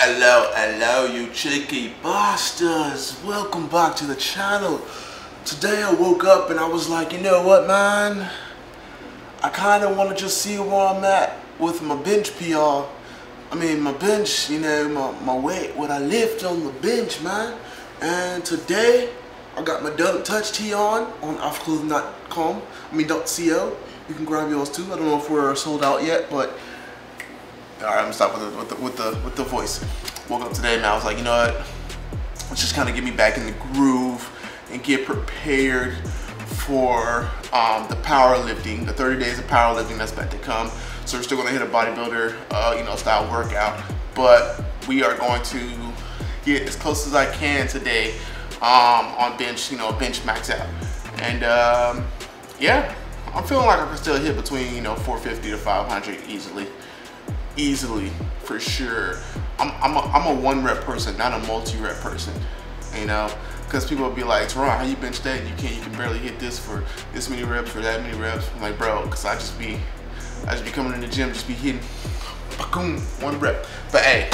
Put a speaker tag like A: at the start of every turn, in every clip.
A: Hello, hello, you cheeky bastards. Welcome back to the channel. Today I woke up and I was like, you know what, man? I kind of want to just see where I'm at with my bench PR. I mean, my bench, you know, my, my weight, what I lift on the bench, man. And today, I got my Don't Touch tee on on alphaclothing.com. I mean, .co. You can grab yours too. I don't know if we're sold out yet, but all right, I'm gonna stop with the, with the, with the, with the voice. Woke up today and I was like, you know what? Let's just kind of get me back in the groove and get prepared for um, the powerlifting, the 30 days of powerlifting that's about to come. So we're still gonna hit a bodybuilder, uh, you know, style workout, but we are going to get as close as I can today um, on bench, you know, bench max out. And um, yeah, I'm feeling like I can still hit between, you know, 450 to 500 easily easily for sure. I'm, I'm, a, I'm a one rep person, not a multi rep person, you know? Because people will be like, Terron, how you bench that? You can't, you can barely hit this for this many reps or that many reps. I'm like, bro, because I just be, I just be coming in the gym, just be hitting, one rep. But hey,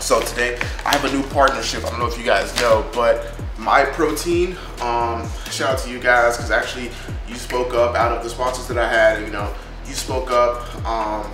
A: so today I have a new partnership. I don't know if you guys know, but my protein, um, shout out to you guys, because actually you spoke up out of the sponsors that I had, you know, you spoke up, um,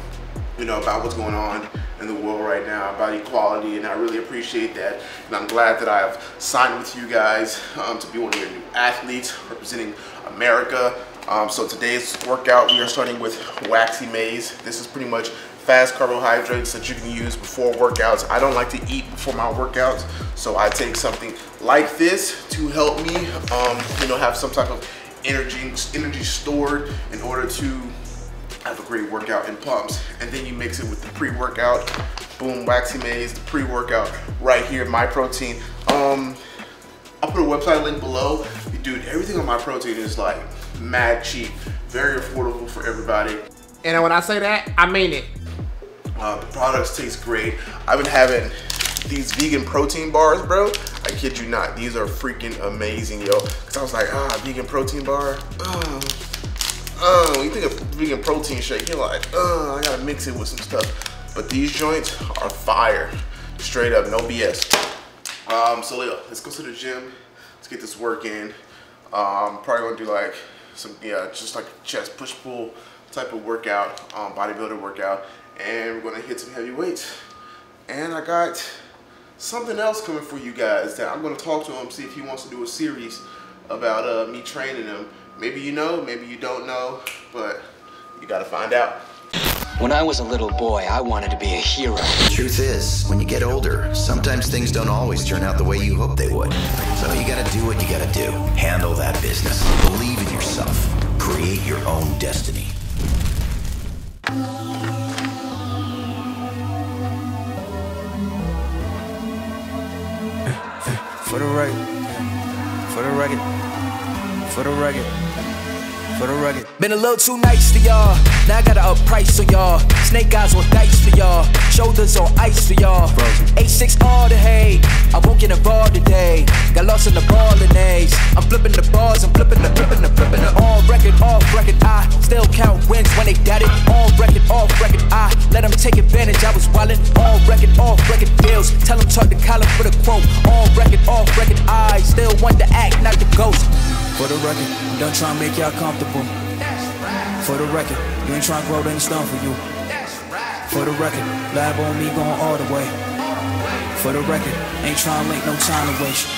A: you know, about what's going on in the world right now, about equality, and I really appreciate that. And I'm glad that I've signed with you guys um, to be one of your new athletes representing America. Um, so today's workout, we are starting with Waxy Maize. This is pretty much fast carbohydrates that you can use before workouts. I don't like to eat before my workouts, so I take something like this to help me, um, you know, have some type of energy, energy stored in order to have a great workout in pumps. And then you mix it with the pre-workout, boom, Waxy Maize, the pre-workout right here, My Protein. Um, I'll put a website link below. Dude, everything on My Protein is like mad cheap, very affordable for everybody.
B: And when I say that, I mean it.
A: Uh, the products taste great. I've been having these vegan protein bars, bro. I kid you not. These are freaking amazing, yo. Cause I was like, ah, vegan protein bar. Oh, oh. You think of vegan protein shake, you're like, oh, I gotta mix it with some stuff. But these joints are fire. Straight up, no BS. Um, so yeah, let's go to the gym. Let's get this work in. Um, probably gonna do like some, yeah, just like chest push pull type of workout, um, bodybuilder workout and we're gonna hit some heavy weights. And I got something else coming for you guys that I'm gonna talk to him, see if he wants to do a series about uh, me training him. Maybe you know, maybe you don't know, but you gotta find out.
C: When I was a little boy, I wanted to be a hero.
D: The Truth is, when you get older, sometimes things don't always turn out the way you hope they would. So you gotta do what you gotta do. Handle that business. Believe in yourself. Create your own destiny.
E: Been a little too nice to y'all. Now I gotta up price on y'all. Snake eyes on dice for y'all. Shoulders on ice for y'all. A6 all the hate. I won't get involved today. Got lost in the ball and A's. I'm flipping the bars, I'm flipping the flipping the flipping the on record, off record. I still count wins when they got it. On record, off record. I let them take advantage. I was wildin' on record, off record deals. Tell them talk to Colin for the quote. On record, off record. I still want to act, not the ghost. For the record, I'm done trying to make y'all comfortable. For the record, you ain't trying to grow, then it's done for you. For the record, lab on me going all the way. For the record, ain't trying to make no time to waste.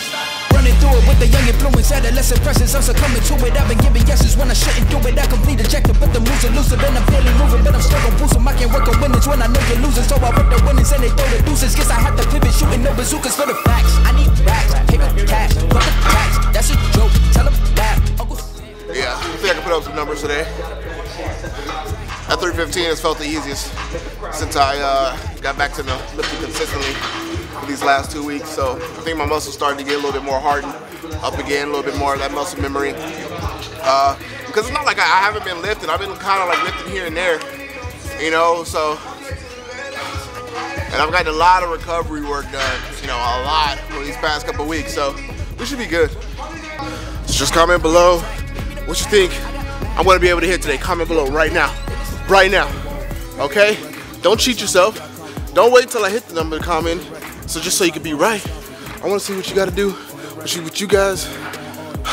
E: Running through it with the young influence, adolescent presence, I'm succumbing to it. I've been giving yeses when I shouldn't do it. I complete ejected, but the moves elusive, and I'm barely moving, but I'm stuck on boost 'em. I can't work on winnings when I know you're losing, so I rip the winnings and they throw the deuces. Guess I have to pivot, shooting no bazookas for the facts. I need racks, paper cash, fuck the tax. That's a joke, tell 'em that. Uncle
A: Yeah, I think I can put up some numbers today. At 315 has felt the easiest since I uh, got back to the lifting consistently for these last two weeks. So I think my muscles started to get a little bit more hardened up again, a little bit more of that muscle memory. Uh, because it's not like I, I haven't been lifting. I've been kind of like lifting here and there, you know, so. And I've gotten a lot of recovery work done, you know, a lot for these past couple weeks. So we should be good. So just comment below what you think I'm gonna be able to hit today. Comment below right now. Right now. Okay? Don't cheat yourself. Don't wait until I hit the number to comment. So just so you can be right, I want to see what you got to do, what you, what you guys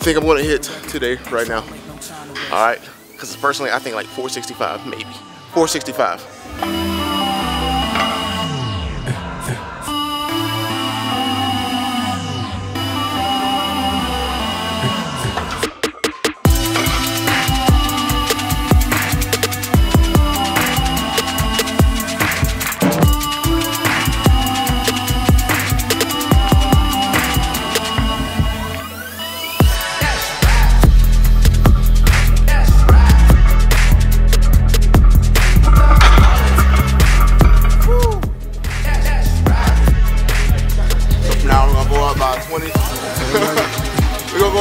A: think I'm going to hit today, right now. All right, because personally, I think like 465, maybe 465.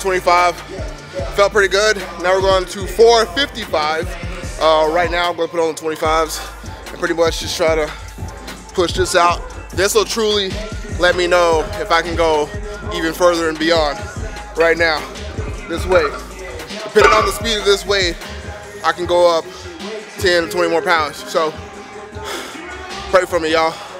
A: 425 felt pretty good. Now we're going to 455. Uh, right now I'm gonna put on the 25s and pretty much just try to push this out. This will truly let me know if I can go even further and beyond right now, this weight. Depending on the speed of this weight, I can go up 10 to 20 more pounds. So pray for me, y'all.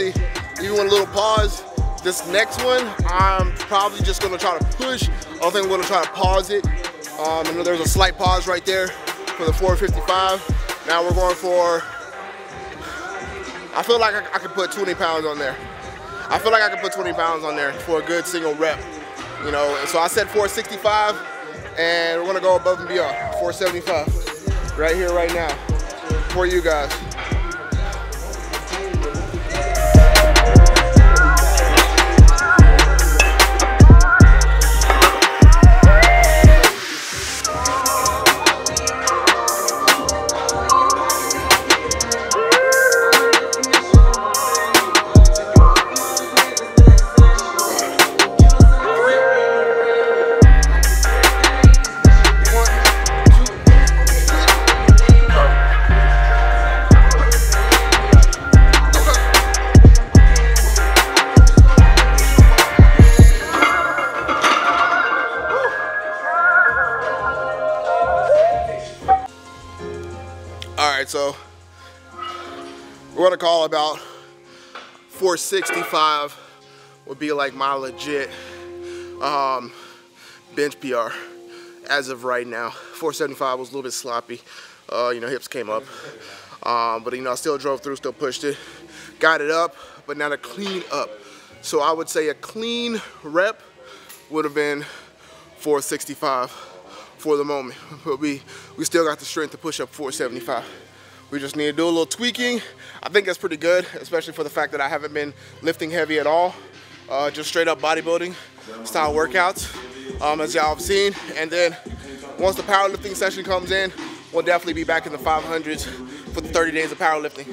A: Easy. Even with a little pause, this next one, I'm probably just gonna try to push. I don't think I'm gonna try to pause it. Um, I know there's a slight pause right there for the 455. Now we're going for, I feel like I, I could put 20 pounds on there. I feel like I could put 20 pounds on there for a good single rep. You know, so I said 465, and we're gonna go above and beyond, 475, right here, right now, for you guys. So we're gonna call about 465 would be like my legit um, bench PR as of right now. 475 was a little bit sloppy. Uh, you know, hips came up. Um, but, you know, I still drove through, still pushed it. Got it up, but not a clean up. So I would say a clean rep would have been 465 for the moment. But we, we still got the strength to push up 475. We just need to do a little tweaking. I think that's pretty good, especially for the fact that I haven't been lifting heavy at all. Uh, just straight up bodybuilding style workouts, um, as y'all have seen. And then once the powerlifting session comes in, we'll definitely be back in the 500s for the 30 days of powerlifting.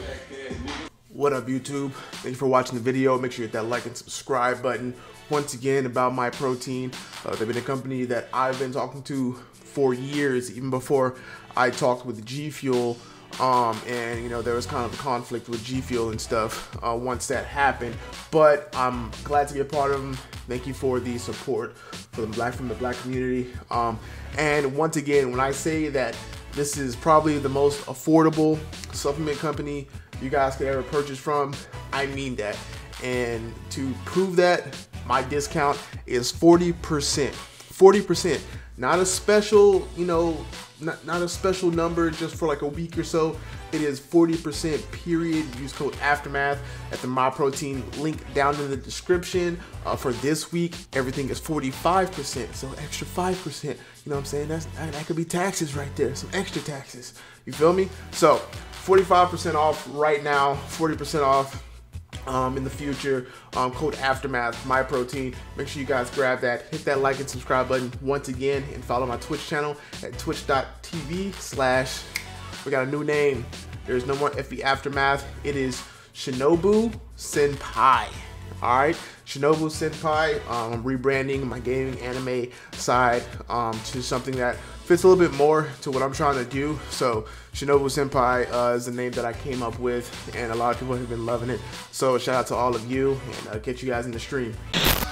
A: What up YouTube? Thank you for watching the video. Make sure you hit that like and subscribe button. Once again about Myprotein. Uh, they've been a company that I've been talking to for years, even before I talked with G Fuel. Um, and you know there was kind of a conflict with G Fuel and stuff uh, once that happened. But I'm glad to be a part of them. Thank you for the support for the black from the black community. Um, and once again, when I say that this is probably the most affordable supplement company you guys could ever purchase from, I mean that. And to prove that, my discount is 40%. 40%. Not a special, you know, not, not a special number just for like a week or so. It is 40% period. Use code Aftermath at the My Protein link down in the description. Uh, for this week, everything is 45%, so extra 5%. You know what I'm saying? That's that, that could be taxes right there, some extra taxes. You feel me? So 45% off right now, 40% off um, in the future. Um, code Aftermath, My Protein. Make sure you guys grab that. Hit that like and subscribe button once again, and follow my Twitch channel at twitch.tv slash. We got a new name. There's no more FB Aftermath. It is Shinobu Senpai. All right, Shinobu Senpai. Um, I'm rebranding my gaming anime side um, to something that fits a little bit more to what I'm trying to do. So Shinobu Senpai uh, is the name that I came up with, and a lot of people have been loving it. So shout out to all of you, and uh, catch you guys in the stream.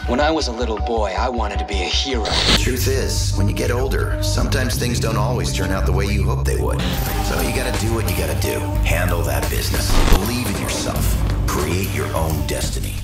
C: When I was a little boy, I wanted to be a hero.
D: The truth is, when you get older, sometimes things don't always turn out the way you hope they would. So you gotta do what you gotta do. Handle that business. Believe in yourself. Create your own destiny.